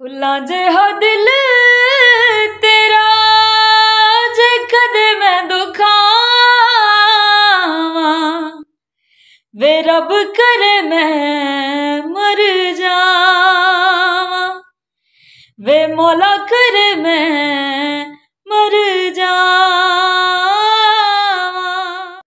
खुला जहा दिल, तेरा जे कद मैं दुखावा। वे रब करे मैं मर जावा। वे मौला करे मैं